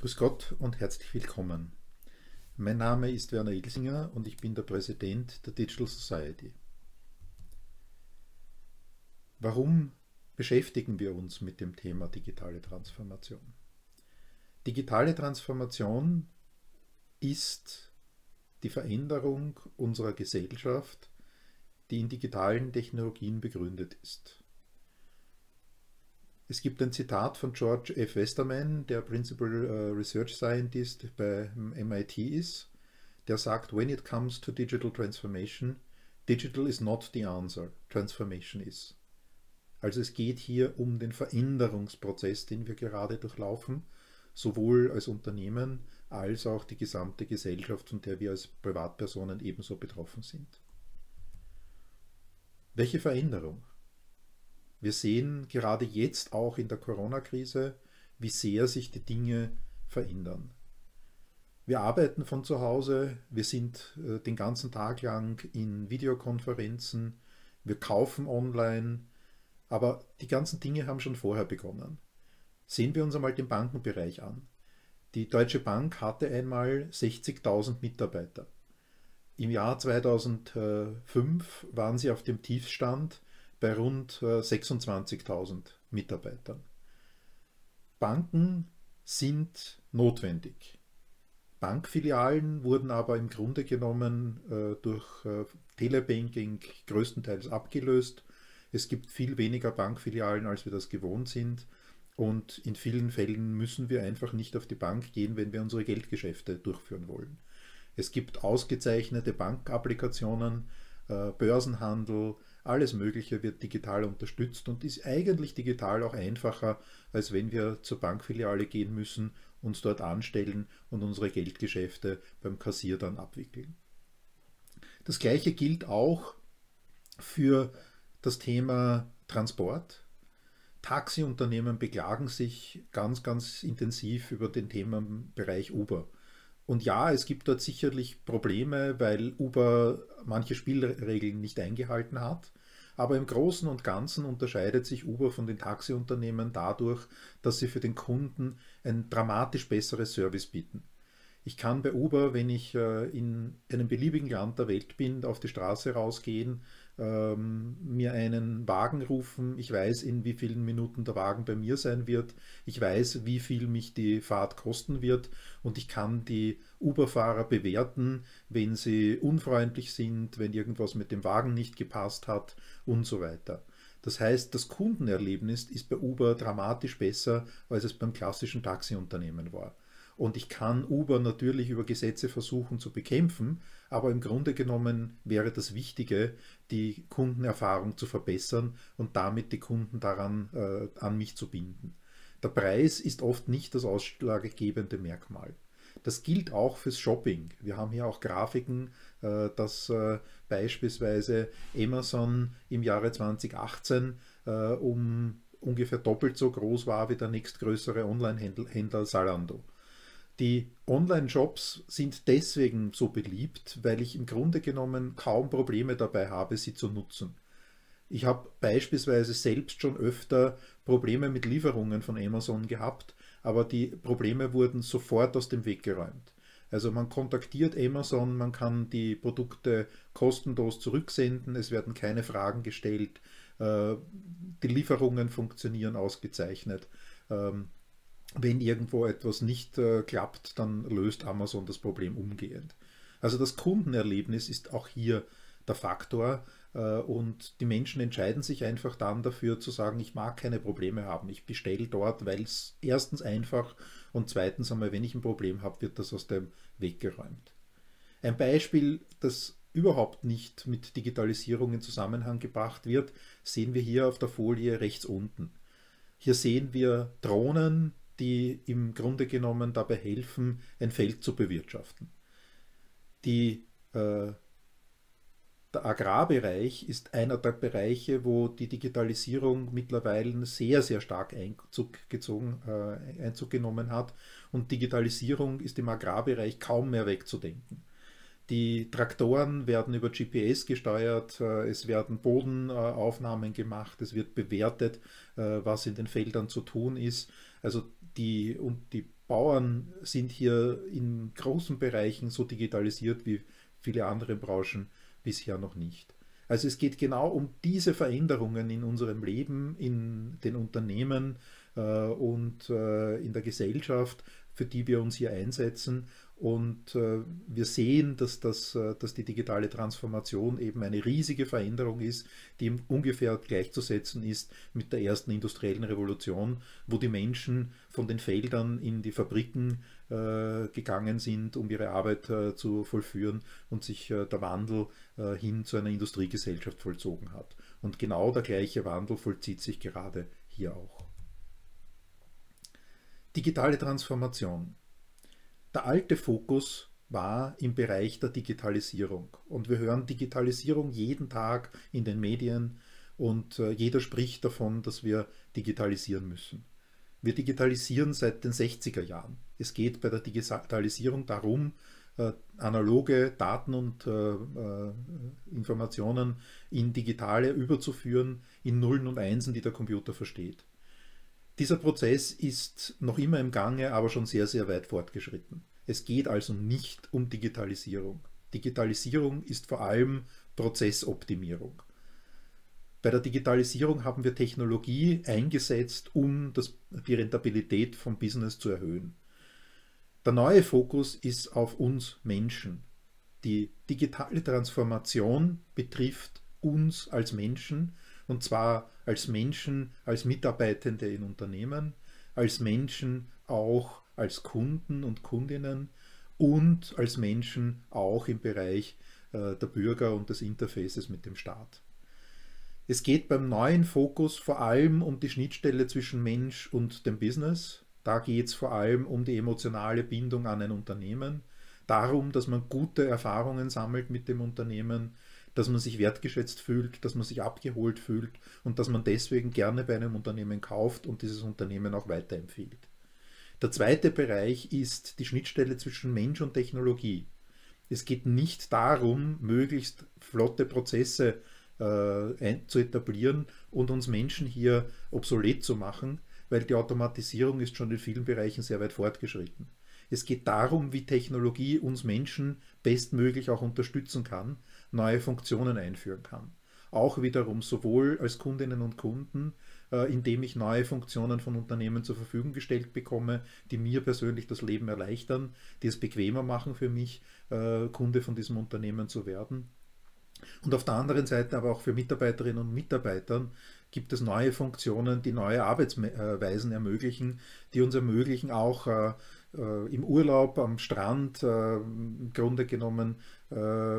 Grüß Gott und herzlich willkommen. Mein Name ist Werner Ilsinger und ich bin der Präsident der Digital Society. Warum beschäftigen wir uns mit dem Thema digitale Transformation? Digitale Transformation ist die Veränderung unserer Gesellschaft, die in digitalen Technologien begründet ist. Es gibt ein Zitat von George F. Westerman, der Principal äh, Research Scientist bei MIT ist, der sagt, when it comes to digital transformation, digital is not the answer, transformation is. Also es geht hier um den Veränderungsprozess, den wir gerade durchlaufen, sowohl als Unternehmen als auch die gesamte Gesellschaft, von der wir als Privatpersonen ebenso betroffen sind. Welche Veränderung? Wir sehen gerade jetzt auch in der Corona-Krise, wie sehr sich die Dinge verändern. Wir arbeiten von zu Hause, wir sind äh, den ganzen Tag lang in Videokonferenzen, wir kaufen online, aber die ganzen Dinge haben schon vorher begonnen. Sehen wir uns einmal den Bankenbereich an. Die Deutsche Bank hatte einmal 60.000 Mitarbeiter. Im Jahr 2005 waren sie auf dem Tiefstand bei rund 26.000 äh, Mitarbeitern. Banken sind notwendig. Bankfilialen wurden aber im Grunde genommen äh, durch äh, Telebanking größtenteils abgelöst. Es gibt viel weniger Bankfilialen, als wir das gewohnt sind. Und in vielen Fällen müssen wir einfach nicht auf die Bank gehen, wenn wir unsere Geldgeschäfte durchführen wollen. Es gibt ausgezeichnete Bankapplikationen, Börsenhandel, alles Mögliche wird digital unterstützt und ist eigentlich digital auch einfacher, als wenn wir zur Bankfiliale gehen müssen, uns dort anstellen und unsere Geldgeschäfte beim Kassier dann abwickeln. Das gleiche gilt auch für das Thema Transport. Taxiunternehmen beklagen sich ganz, ganz intensiv über den Themenbereich Uber. Und ja, es gibt dort sicherlich Probleme, weil Uber manche Spielregeln nicht eingehalten hat. Aber im Großen und Ganzen unterscheidet sich Uber von den Taxiunternehmen dadurch, dass sie für den Kunden ein dramatisch besseres Service bieten. Ich kann bei Uber, wenn ich äh, in einem beliebigen Land der Welt bin, auf die Straße rausgehen, ähm, mir einen Wagen rufen. Ich weiß, in wie vielen Minuten der Wagen bei mir sein wird. Ich weiß, wie viel mich die Fahrt kosten wird. Und ich kann die Uber-Fahrer bewerten, wenn sie unfreundlich sind, wenn irgendwas mit dem Wagen nicht gepasst hat und so weiter. Das heißt, das Kundenerlebnis ist bei Uber dramatisch besser, als es beim klassischen Taxiunternehmen war. Und ich kann Uber natürlich über Gesetze versuchen zu bekämpfen, aber im Grunde genommen wäre das Wichtige, die Kundenerfahrung zu verbessern und damit die Kunden daran äh, an mich zu binden. Der Preis ist oft nicht das ausschlaggebende Merkmal. Das gilt auch fürs Shopping. Wir haben hier auch Grafiken, äh, dass äh, beispielsweise Amazon im Jahre 2018 äh, um ungefähr doppelt so groß war wie der nächstgrößere Online-Händler Salando. Die Online-Shops sind deswegen so beliebt, weil ich im Grunde genommen kaum Probleme dabei habe, sie zu nutzen. Ich habe beispielsweise selbst schon öfter Probleme mit Lieferungen von Amazon gehabt, aber die Probleme wurden sofort aus dem Weg geräumt. Also man kontaktiert Amazon, man kann die Produkte kostenlos zurücksenden, es werden keine Fragen gestellt, äh, die Lieferungen funktionieren ausgezeichnet. Wenn irgendwo etwas nicht äh, klappt, dann löst Amazon das Problem umgehend. Also das Kundenerlebnis ist auch hier der Faktor äh, und die Menschen entscheiden sich einfach dann dafür zu sagen, ich mag keine Probleme haben. Ich bestelle dort, weil es erstens einfach und zweitens einmal, wenn ich ein Problem habe, wird das aus dem Weg geräumt. Ein Beispiel, das überhaupt nicht mit Digitalisierung in Zusammenhang gebracht wird, sehen wir hier auf der Folie rechts unten. Hier sehen wir Drohnen, die im Grunde genommen dabei helfen, ein Feld zu bewirtschaften. Die, äh, der Agrarbereich ist einer der Bereiche, wo die Digitalisierung mittlerweile sehr, sehr stark Einzug, gezogen, äh, Einzug genommen hat und Digitalisierung ist im Agrarbereich kaum mehr wegzudenken. Die Traktoren werden über GPS gesteuert, äh, es werden Bodenaufnahmen gemacht, es wird bewertet, äh, was in den Feldern zu tun ist. Also die, und die Bauern sind hier in großen Bereichen so digitalisiert wie viele andere Branchen bisher noch nicht. Also es geht genau um diese Veränderungen in unserem Leben, in den Unternehmen äh, und äh, in der Gesellschaft, für die wir uns hier einsetzen und äh, wir sehen, dass, das, äh, dass die digitale Transformation eben eine riesige Veränderung ist, die ungefähr gleichzusetzen ist mit der ersten industriellen Revolution, wo die Menschen von den Feldern in die Fabriken äh, gegangen sind, um ihre Arbeit zu vollführen und sich der Wandel hin zu einer Industriegesellschaft vollzogen hat. Und genau der gleiche Wandel vollzieht sich gerade hier auch. Digitale Transformation. Der alte Fokus war im Bereich der Digitalisierung. Und wir hören Digitalisierung jeden Tag in den Medien und äh, jeder spricht davon, dass wir digitalisieren müssen. Wir digitalisieren seit den 60er Jahren. Es geht bei der Digitalisierung darum, äh, analoge Daten und äh, Informationen in digitale überzuführen, in Nullen und Einsen, die der Computer versteht. Dieser Prozess ist noch immer im Gange, aber schon sehr, sehr weit fortgeschritten. Es geht also nicht um Digitalisierung. Digitalisierung ist vor allem Prozessoptimierung. Bei der Digitalisierung haben wir Technologie eingesetzt, um das, die Rentabilität vom Business zu erhöhen. Der neue Fokus ist auf uns Menschen. Die digitale Transformation betrifft uns als Menschen und zwar als Menschen, als Mitarbeitende in Unternehmen, als Menschen auch als Kunden und Kundinnen und als Menschen auch im Bereich äh, der Bürger und des Interfaces mit dem Staat. Es geht beim neuen Fokus vor allem um die Schnittstelle zwischen Mensch und dem Business. Da geht es vor allem um die emotionale Bindung an ein Unternehmen, darum, dass man gute Erfahrungen sammelt mit dem Unternehmen, dass man sich wertgeschätzt fühlt, dass man sich abgeholt fühlt und dass man deswegen gerne bei einem Unternehmen kauft und dieses Unternehmen auch weiterempfiehlt. Der zweite Bereich ist die Schnittstelle zwischen Mensch und Technologie. Es geht nicht darum, möglichst flotte Prozesse äh, zu etablieren und uns Menschen hier obsolet zu machen, weil die Automatisierung ist schon in vielen Bereichen sehr weit fortgeschritten. Es geht darum, wie Technologie uns Menschen bestmöglich auch unterstützen kann, neue Funktionen einführen kann. Auch wiederum sowohl als Kundinnen und Kunden, äh, indem ich neue Funktionen von Unternehmen zur Verfügung gestellt bekomme, die mir persönlich das Leben erleichtern, die es bequemer machen für mich, äh, Kunde von diesem Unternehmen zu werden. Und auf der anderen Seite aber auch für Mitarbeiterinnen und Mitarbeitern gibt es neue Funktionen, die neue Arbeitsweisen ermöglichen, die uns ermöglichen, auch äh, äh, im Urlaub am Strand äh, im Grunde genommen äh,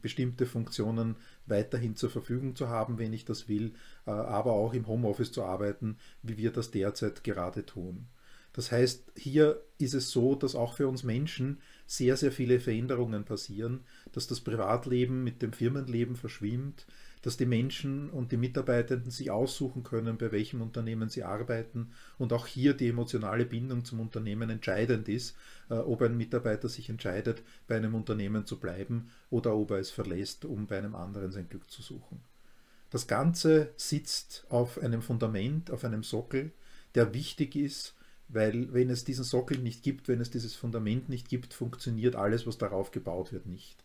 bestimmte Funktionen weiterhin zur Verfügung zu haben, wenn ich das will, äh, aber auch im Homeoffice zu arbeiten, wie wir das derzeit gerade tun. Das heißt, hier ist es so, dass auch für uns Menschen sehr, sehr viele Veränderungen passieren, dass das Privatleben mit dem Firmenleben verschwimmt, dass die Menschen und die Mitarbeitenden sich aussuchen können, bei welchem Unternehmen sie arbeiten und auch hier die emotionale Bindung zum Unternehmen entscheidend ist, äh, ob ein Mitarbeiter sich entscheidet, bei einem Unternehmen zu bleiben oder ob er es verlässt, um bei einem anderen sein Glück zu suchen. Das Ganze sitzt auf einem Fundament, auf einem Sockel, der wichtig ist, weil wenn es diesen Sockel nicht gibt, wenn es dieses Fundament nicht gibt, funktioniert alles, was darauf gebaut wird, nicht.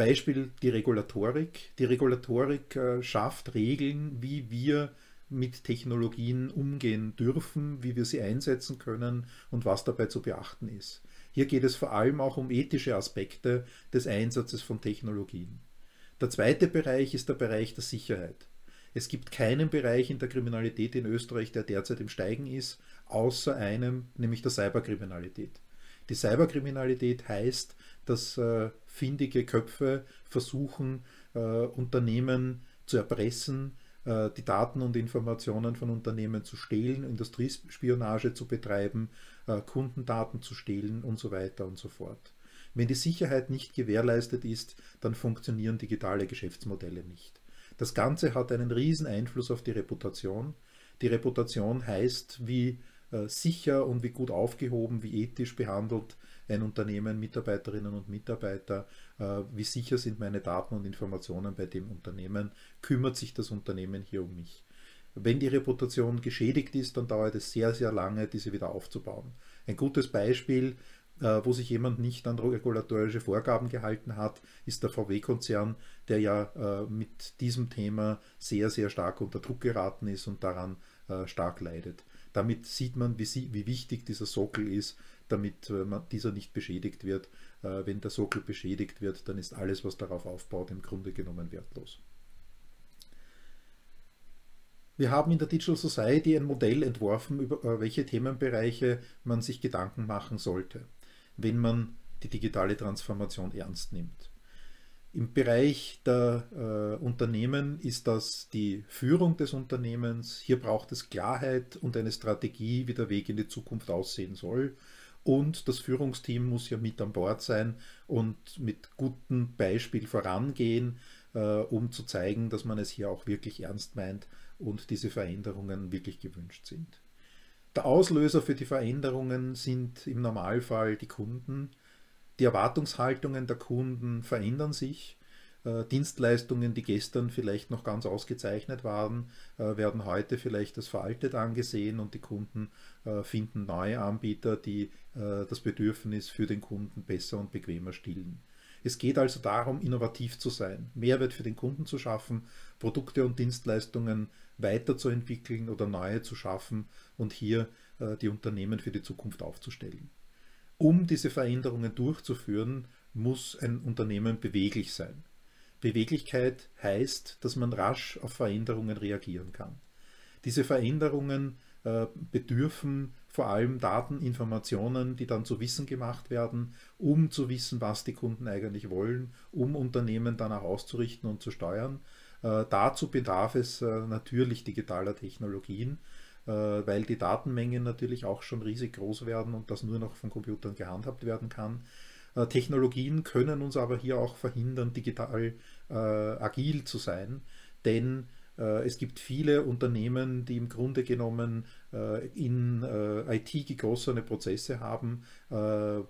Beispiel die Regulatorik. Die Regulatorik äh, schafft Regeln, wie wir mit Technologien umgehen dürfen, wie wir sie einsetzen können und was dabei zu beachten ist. Hier geht es vor allem auch um ethische Aspekte des Einsatzes von Technologien. Der zweite Bereich ist der Bereich der Sicherheit. Es gibt keinen Bereich in der Kriminalität in Österreich, der derzeit im Steigen ist, außer einem, nämlich der Cyberkriminalität. Die Cyberkriminalität heißt, dass äh, findige Köpfe versuchen, äh, Unternehmen zu erpressen, äh, die Daten und Informationen von Unternehmen zu stehlen, Industriespionage zu betreiben, äh, Kundendaten zu stehlen und so weiter und so fort. Wenn die Sicherheit nicht gewährleistet ist, dann funktionieren digitale Geschäftsmodelle nicht. Das Ganze hat einen riesen Einfluss auf die Reputation. Die Reputation heißt, wie äh, sicher und wie gut aufgehoben, wie ethisch behandelt ein Unternehmen, Mitarbeiterinnen und Mitarbeiter, äh, wie sicher sind meine Daten und Informationen bei dem Unternehmen, kümmert sich das Unternehmen hier um mich. wenn die Reputation geschädigt ist, dann dauert es sehr, sehr lange, diese wieder aufzubauen. Ein gutes Beispiel, äh, wo sich jemand nicht an regulatorische Vorgaben gehalten hat, ist der VW-Konzern, der ja äh, mit diesem Thema sehr, sehr stark unter Druck geraten ist und daran stark leidet. Damit sieht man, wie, sie, wie wichtig dieser Sockel ist, damit man, dieser nicht beschädigt wird. Wenn der Sockel beschädigt wird, dann ist alles, was darauf aufbaut, im Grunde genommen wertlos. Wir haben in der Digital Society ein Modell entworfen, über äh, welche Themenbereiche man sich Gedanken machen sollte, wenn man die digitale Transformation ernst nimmt. Im Bereich der äh, Unternehmen ist das die Führung des Unternehmens. Hier braucht es Klarheit und eine Strategie, wie der Weg in die Zukunft aussehen soll. Und das Führungsteam muss ja mit an Bord sein und mit gutem Beispiel vorangehen, äh, um zu zeigen, dass man es hier auch wirklich ernst meint und diese Veränderungen wirklich gewünscht sind. Der Auslöser für die Veränderungen sind im Normalfall die Kunden. Die Erwartungshaltungen der Kunden verändern sich. Äh, Dienstleistungen, die gestern vielleicht noch ganz ausgezeichnet waren, äh, werden heute vielleicht als veraltet angesehen und die Kunden äh, finden neue Anbieter, die das Bedürfnis für den Kunden besser und bequemer stillen. Es geht also darum, innovativ zu sein, Mehrwert für den Kunden zu schaffen, Produkte und Dienstleistungen weiterzuentwickeln oder neue zu schaffen und hier die Unternehmen für die Zukunft aufzustellen. Um diese Veränderungen durchzuführen, muss ein Unternehmen beweglich sein. Beweglichkeit heißt, dass man rasch auf Veränderungen reagieren kann. Diese Veränderungen äh, bedürfen vor allem Daten, Informationen, die dann zu Wissen gemacht werden, um zu wissen, was die Kunden eigentlich wollen, um Unternehmen dann auch auszurichten und zu steuern. Äh, dazu bedarf es äh, natürlich digitaler Technologien, äh, weil die Datenmengen natürlich auch schon riesig groß werden und das nur noch von Computern gehandhabt werden kann. Technologien können uns aber hier auch verhindern, digital agil zu sein, denn es gibt viele Unternehmen, die im Grunde genommen in IT gegossene Prozesse haben,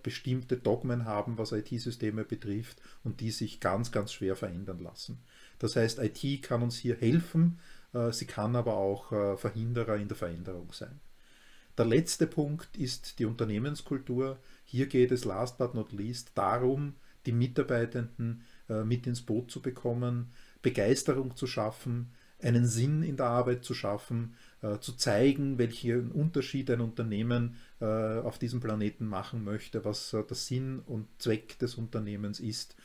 bestimmte Dogmen haben, was IT-Systeme betrifft und die sich ganz, ganz schwer verändern lassen. Das heißt, IT kann uns hier helfen, äh, sie kann aber auch äh, Verhinderer in der Veränderung sein. Der letzte Punkt ist die Unternehmenskultur. Hier geht es last but not least darum, die Mitarbeitenden äh, mit ins Boot zu bekommen, Begeisterung zu schaffen, einen Sinn in der Arbeit zu schaffen, zu zeigen, welchen Unterschied ein Unternehmen auf diesem Planeten machen möchte, was der Sinn und Zweck des Unternehmens ist,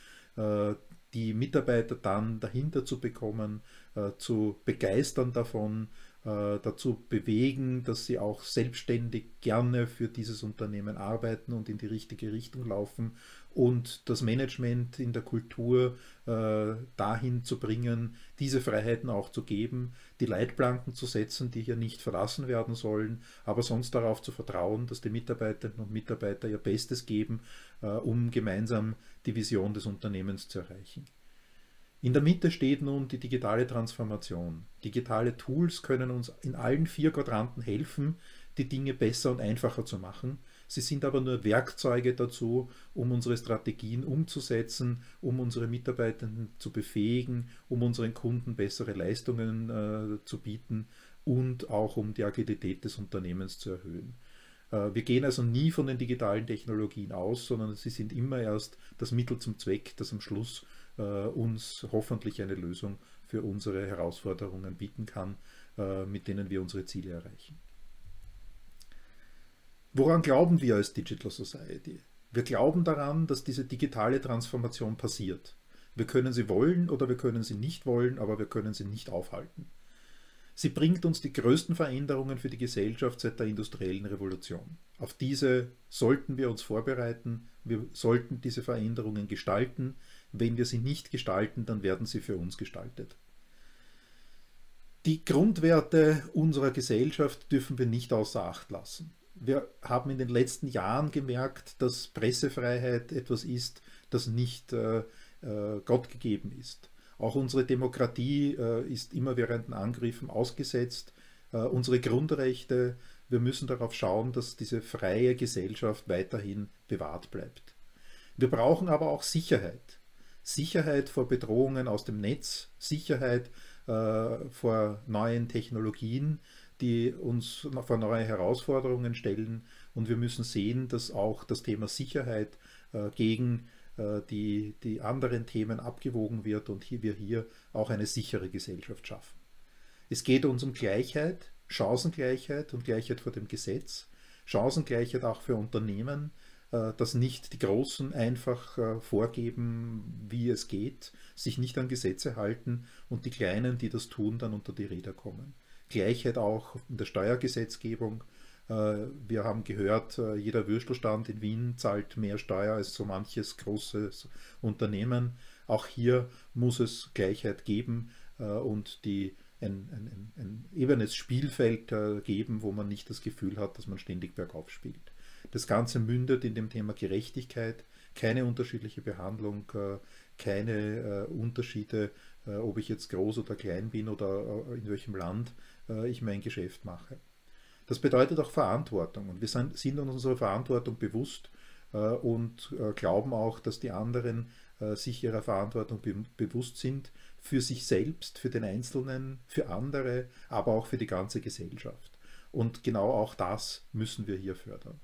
die Mitarbeiter dann dahinter zu bekommen, äh, zu begeistern davon, äh, dazu bewegen, dass sie auch selbstständig gerne für dieses Unternehmen arbeiten und in die richtige Richtung laufen und das Management in der Kultur äh, dahin zu bringen, diese Freiheiten auch zu geben, die Leitplanken zu setzen, die hier nicht verlassen werden sollen, aber sonst darauf zu vertrauen, dass die Mitarbeiterinnen und Mitarbeiter ihr Bestes geben, äh, um gemeinsam die Vision des Unternehmens zu erreichen. In der Mitte steht nun die digitale Transformation. Digitale Tools können uns in allen vier Quadranten helfen, die Dinge besser und einfacher zu machen Sie sind aber nur Werkzeuge dazu, um unsere Strategien umzusetzen, um unsere Mitarbeitenden zu befähigen, um unseren Kunden bessere Leistungen äh, zu bieten und auch um die Agilität des Unternehmens zu erhöhen. Äh, wir gehen also nie von den digitalen Technologien aus, sondern sie sind immer erst das Mittel zum Zweck, das am Schluss uns hoffentlich eine Lösung für unsere Herausforderungen bieten kann, äh, mit denen wir unsere Ziele erreichen. Woran glauben wir als Digital Society? Wir glauben daran, dass diese digitale Transformation passiert. Wir können sie wollen oder wir können sie nicht wollen, aber wir können sie nicht aufhalten. Sie bringt uns die größten Veränderungen für die Gesellschaft seit der industriellen Revolution. Auf diese sollten wir uns vorbereiten, wir sollten diese Veränderungen gestalten. Wenn wir sie nicht gestalten, dann werden sie für uns gestaltet. Die Grundwerte unserer Gesellschaft dürfen wir nicht außer Acht lassen wir haben in den letzten Jahren gemerkt, dass Pressefreiheit etwas ist, das nicht äh, äh, Gott gegeben ist. Auch unsere Demokratie äh, ist immerwährenden Angriffen ausgesetzt. Äh, unsere Grundrechte, wir müssen darauf schauen, dass diese freie Gesellschaft weiterhin bewahrt bleibt. Wir brauchen aber auch Sicherheit. Sicherheit vor Bedrohungen aus dem Netz, Sicherheit äh, vor neuen Technologien, die uns vor neue Herausforderungen stellen. Und wir müssen sehen, dass auch das Thema Sicherheit äh, gegen äh, die, die anderen Themen abgewogen wird und hier, wir hier auch eine sichere Gesellschaft schaffen. Es geht uns um Gleichheit, Chancengleichheit und Gleichheit vor dem Gesetz, Chancengleichheit auch für Unternehmen, dass nicht die Großen einfach äh, vorgeben, wie es geht, sich nicht an Gesetze halten und die Kleinen, die das tun, dann unter die Räder kommen. Gleichheit auch in der Steuergesetzgebung. Äh, wir haben gehört, jeder Würstelstand in Wien zahlt mehr Steuer als so manches großes Unternehmen. Auch hier muss es Gleichheit geben und die ein, ein, ein, ebenes Spielfeld geben, wo man nicht das Gefühl hat, dass man ständig bergauf spielt. Das Ganze mündet in dem Thema Gerechtigkeit, keine unterschiedliche Behandlung, äh, keine äh, Unterschiede, äh, ob ich jetzt groß oder klein bin oder in welchem Land ich mein Geschäft mache. Das bedeutet auch Verantwortung und wir sind, sind uns unserer Verantwortung bewusst und glauben auch, dass die anderen sich ihrer Verantwortung bewusst sind für sich selbst, für den Einzelnen, für andere, aber auch für die ganze Gesellschaft. Und genau auch das müssen wir hier fördern.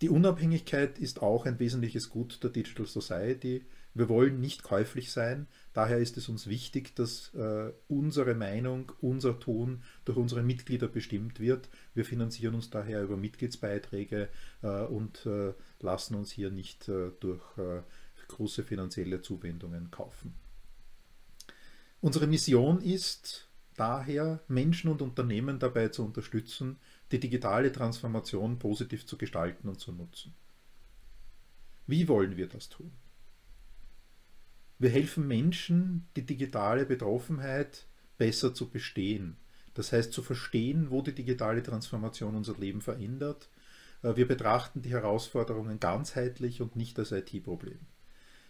Die Unabhängigkeit ist auch ein wesentliches Gut der Digital Society. Wir wollen nicht käuflich sein, daher ist es uns wichtig, dass äh, unsere Meinung, unser Tun durch unsere Mitglieder bestimmt wird. Wir finanzieren uns daher über Mitgliedsbeiträge äh, und äh, lassen uns hier nicht äh, durch äh, große finanzielle Zuwendungen kaufen. Unsere Mission ist daher, Menschen und Unternehmen dabei zu unterstützen, die digitale Transformation positiv zu gestalten und zu nutzen. Wie wollen wir das tun? Wir helfen Menschen, die digitale Betroffenheit besser zu bestehen. Das heißt zu verstehen, wo die digitale Transformation unser Leben verändert. Äh, wir betrachten die Herausforderungen ganzheitlich und nicht als IT-Problem.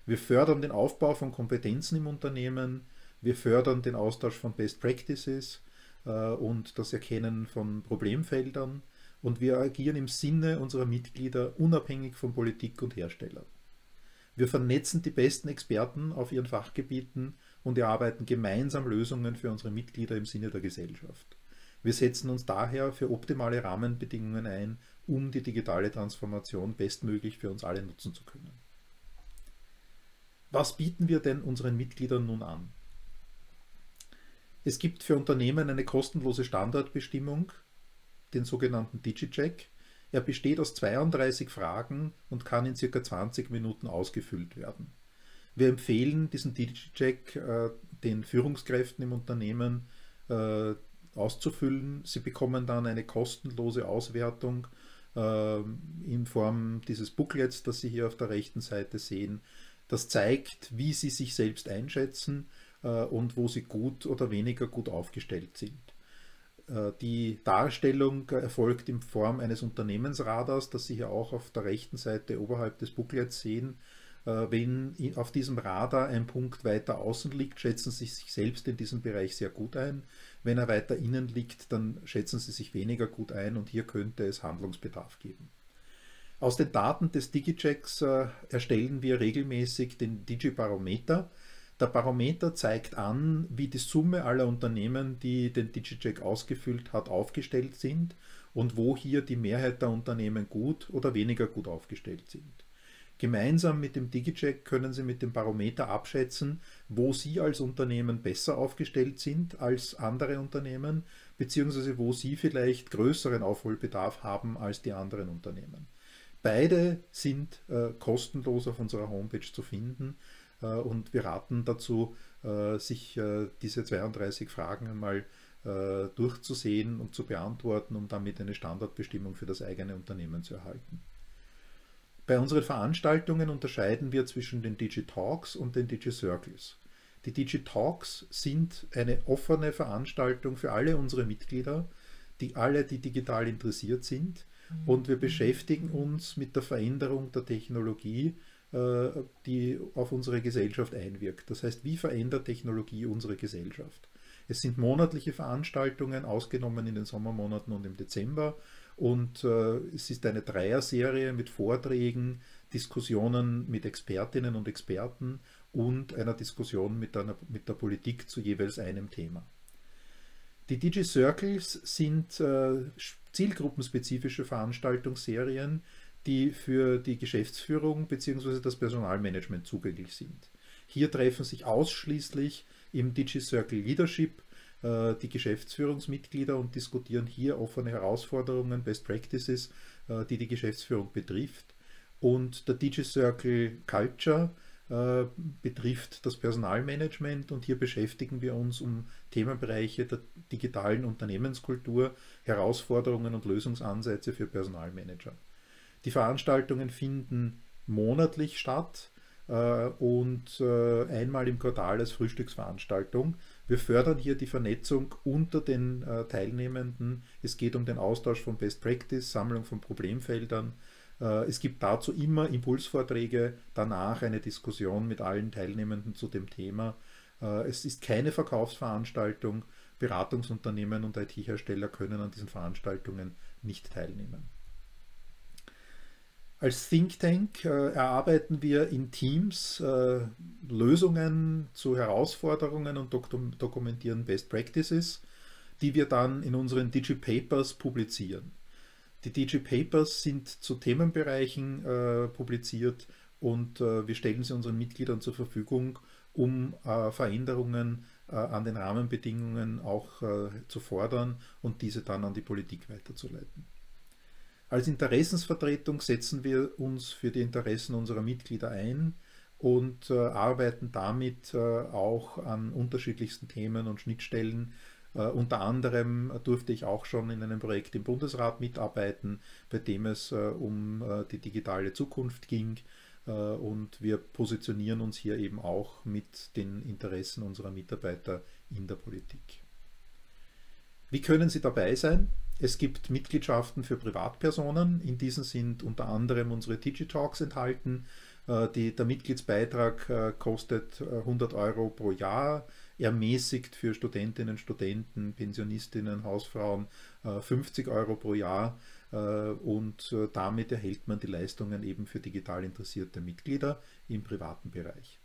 Wir fördern den Aufbau von Kompetenzen im Unternehmen. Wir fördern den Austausch von Best Practices und das Erkennen von Problemfeldern und wir agieren im Sinne unserer Mitglieder unabhängig von Politik und Herstellern. Wir vernetzen die besten Experten auf ihren Fachgebieten und erarbeiten gemeinsam Lösungen für unsere Mitglieder im Sinne der Gesellschaft. Wir setzen uns daher für optimale Rahmenbedingungen ein, um die digitale Transformation bestmöglich für uns alle nutzen zu können. Was bieten wir denn unseren Mitgliedern nun an? Es gibt für Unternehmen eine kostenlose Standardbestimmung, den sogenannten DigiCheck. Er besteht aus 32 Fragen und kann in ca. 20 Minuten ausgefüllt werden. Wir empfehlen diesen DigiCheck äh, den Führungskräften im Unternehmen äh, auszufüllen. Sie bekommen dann eine kostenlose Auswertung äh, in Form dieses Booklets, das Sie hier auf der rechten Seite sehen. Das zeigt, wie Sie sich selbst einschätzen und wo sie gut oder weniger gut aufgestellt sind. Äh, die Darstellung erfolgt in Form eines Unternehmensradars, das Sie hier auch auf der rechten Seite oberhalb des Booklets sehen. Äh, wenn auf diesem Radar ein Punkt weiter außen liegt, schätzen Sie sich selbst in diesem Bereich sehr gut ein. Wenn er weiter innen liegt, dann schätzen Sie sich weniger gut ein und hier könnte es Handlungsbedarf geben. Aus den Daten des Digichecks erstellen wir regelmäßig den Digibarometer. Der Barometer zeigt an, wie die Summe aller Unternehmen, die den DigiCheck ausgefüllt hat, aufgestellt sind und wo hier die Mehrheit der Unternehmen gut oder weniger gut aufgestellt sind. Gemeinsam mit dem DigiCheck können Sie mit dem Barometer abschätzen, wo Sie als Unternehmen besser aufgestellt sind als andere Unternehmen, beziehungsweise wo Sie vielleicht größeren Aufholbedarf haben als die anderen Unternehmen. Beide sind äh, kostenlos auf unserer Homepage zu finden und wir raten dazu, äh, sich äh, diese 32 Fragen einmal durchzusehen und zu beantworten, um damit eine Standardbestimmung für das eigene Unternehmen zu erhalten. Bei unseren Veranstaltungen unterscheiden wir zwischen den Digitalks und den Digicircles. Die Digitalks sind eine offene Veranstaltung für alle unsere Mitglieder, die alle, die digital interessiert sind. Und wir beschäftigen uns mit der Veränderung der Technologie äh, die auf unsere Gesellschaft einwirkt. Das heißt, wie verändert Technologie unsere Gesellschaft? Es sind monatliche Veranstaltungen, ausgenommen in den Sommermonaten und im Dezember. Und äh, es ist eine Dreierserie mit Vorträgen, Diskussionen mit Expertinnen und Experten und einer Diskussion mit, einer, mit der Politik zu jeweils einem Thema. Die Digi-Circles sind äh, zielgruppenspezifische Veranstaltungsserien, die für die Geschäftsführung bzw. das Personalmanagement zugänglich sind. Hier treffen sich ausschließlich im Digi-Circle Leadership äh, die Geschäftsführungsmitglieder und diskutieren hier offene Herausforderungen, Best Practices, äh, die die Geschäftsführung betrifft. Und der Digi-Circle Culture äh, betrifft das Personalmanagement und hier beschäftigen wir uns um Themenbereiche der digitalen Unternehmenskultur, Herausforderungen und Lösungsansätze für Personalmanager. Die Veranstaltungen finden monatlich statt äh, und äh, einmal im Quartal als Frühstücksveranstaltung. Wir fördern hier die Vernetzung unter den Teilnehmenden. Es geht um den Austausch von Best Practice, Sammlung von Problemfeldern, äh, es gibt dazu immer Impulsvorträge, danach eine Diskussion mit allen Teilnehmenden zu dem Thema. Äh, es ist keine Verkaufsveranstaltung. Beratungsunternehmen und IT-Hersteller können an diesen Veranstaltungen nicht teilnehmen. Als Think Tank äh, erarbeiten wir in Teams äh, Lösungen zu Herausforderungen und dokumentieren Best Practices, die wir dann in unseren DigiPapers publizieren. Die DG Papers sind zu Themenbereichen äh, publiziert und äh, wir stellen sie unseren Mitgliedern zur Verfügung, um äh, Veränderungen äh, an den Rahmenbedingungen auch zu fordern und diese dann an die Politik weiterzuleiten. Als Interessensvertretung setzen wir uns für die Interessen unserer Mitglieder ein und äh, arbeiten damit auch an unterschiedlichsten Themen und Schnittstellen Uh, unter anderem durfte ich auch schon in einem Projekt im Bundesrat mitarbeiten, bei dem es uh, um uh, die digitale Zukunft ging. und wir positionieren uns hier eben auch mit den Interessen unserer Mitarbeiter in der Politik. Wie können Sie dabei sein? Es gibt Mitgliedschaften für Privatpersonen. In diesen sind unter anderem unsere Digitalks enthalten. Die, der Mitgliedsbeitrag kostet 100 Euro pro Jahr ermäßigt für Studentinnen, Studenten, Pensionistinnen, Hausfrauen 50 äh, Euro pro Jahr äh, und äh, damit erhält man die Leistungen eben für digital interessierte Mitglieder im privaten Bereich.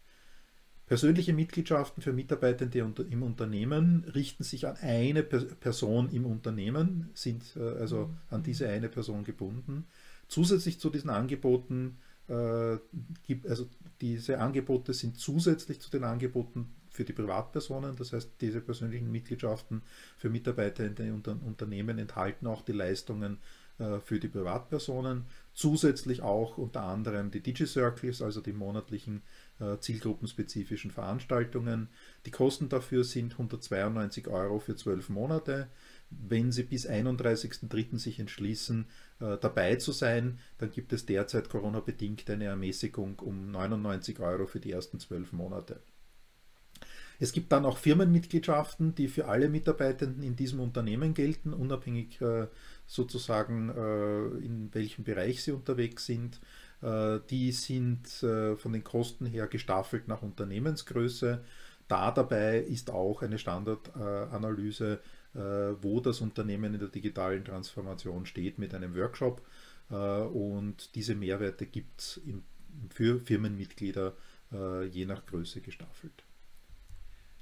Persönliche Mitgliedschaften für Mitarbeitende im Unternehmen richten sich an eine Person im Unternehmen, sind also an diese eine Person gebunden. Zusätzlich zu diesen Angeboten also diese Angebote sind zusätzlich zu den Angeboten für die Privatpersonen. Das heißt, diese persönlichen Mitgliedschaften für Mitarbeiter in den Unternehmen enthalten auch die Leistungen äh, für die Privatpersonen. Zusätzlich auch unter anderem die DigiCircles, also die monatlichen äh, zielgruppenspezifischen Veranstaltungen. Die Kosten dafür sind 192 Euro für zwölf Monate. Wenn Sie bis 31.03. sich entschließen, äh, dabei zu sein, dann gibt es derzeit Corona-bedingt eine Ermäßigung um 99 Euro für die ersten zwölf Monate. Es gibt dann auch Firmenmitgliedschaften, die für alle Mitarbeitenden in diesem Unternehmen gelten, unabhängig äh, sozusagen äh, in welchem Bereich sie unterwegs sind. Äh, die sind von den Kosten her gestaffelt nach Unternehmensgröße. Da dabei ist auch eine Standardanalyse, wo das Unternehmen in der digitalen Transformation steht mit einem Workshop. Und diese Mehrwerte gibt es für Firmenmitglieder je nach Größe gestaffelt.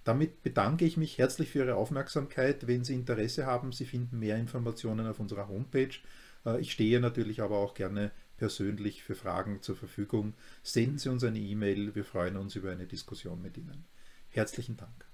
Damit bedanke ich mich herzlich für Ihre Aufmerksamkeit. Wenn Sie Interesse haben, Sie finden mehr Informationen auf unserer Homepage. Äh, ich stehe natürlich aber auch gerne persönlich für Fragen zur Verfügung. Senden Sie uns eine E-Mail. Wir freuen uns über eine Diskussion mit Ihnen. Herzlichen Dank.